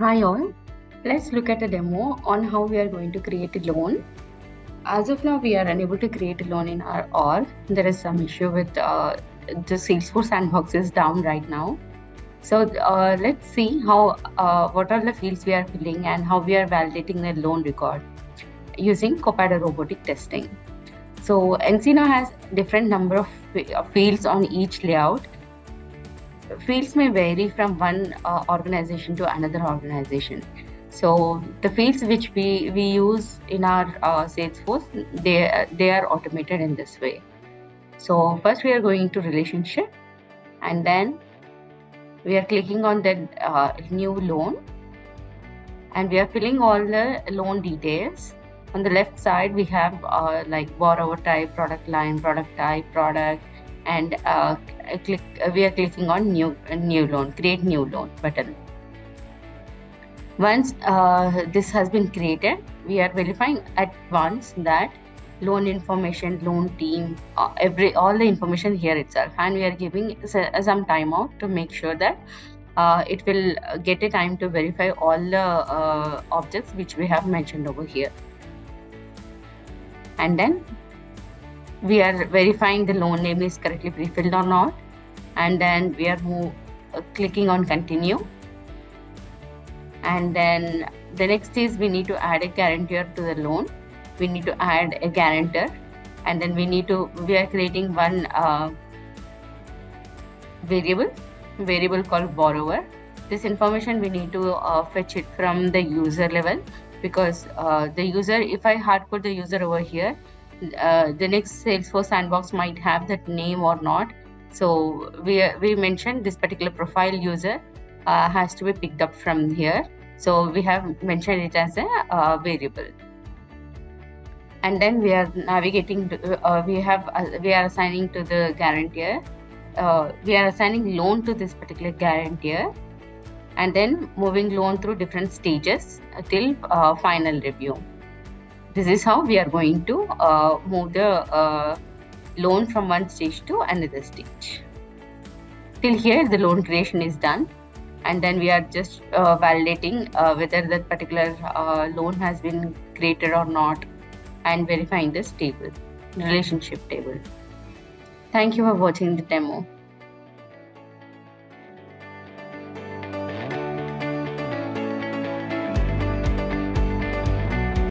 Hi all, let's look at a demo on how we are going to create a loan. As of now, we are unable to create a loan in our org. There is some issue with uh, the Salesforce sandbox is down right now. So uh, let's see how uh, what are the fields we are filling and how we are validating the loan record using Copado robotic testing. So nCino has different number of fields on each layout fields may vary from one uh, organization to another organization. So the fields which we, we use in our uh, Salesforce, they, they are automated in this way. So first we are going to relationship and then we are clicking on the uh, new loan and we are filling all the loan details. On the left side, we have uh, like borrower type, product line, product type, product, and uh, click uh, we are clicking on new uh, new loan create new loan button. Once uh, this has been created we are verifying at once that loan information loan team uh, every all the information here itself. And we are giving some time out to make sure that uh, it will get a time to verify all the uh, objects which we have mentioned over here. And then we are verifying the loan name is correctly pre-filled or not. And then we are move, uh, clicking on continue. And then the next is we need to add a guarantor to the loan. We need to add a guarantor. And then we need to we are creating one uh, variable variable called borrower. This information we need to uh, fetch it from the user level because uh, the user if i hard code the user over here uh, the next Salesforce sandbox might have that name or not. So we we mentioned this particular profile user uh, has to be picked up from here. So we have mentioned it as a uh, variable. And then we are navigating. To, uh, we have uh, we are assigning to the guarantor. We are assigning loan to this particular guarantor, and then moving loan through different stages till final review this is how we are going to uh, move the uh, loan from one stage to another stage. Till here, the loan creation is done. And then we are just uh, validating uh, whether that particular uh, loan has been created or not and verifying this table, relationship table. Thank you for watching the demo.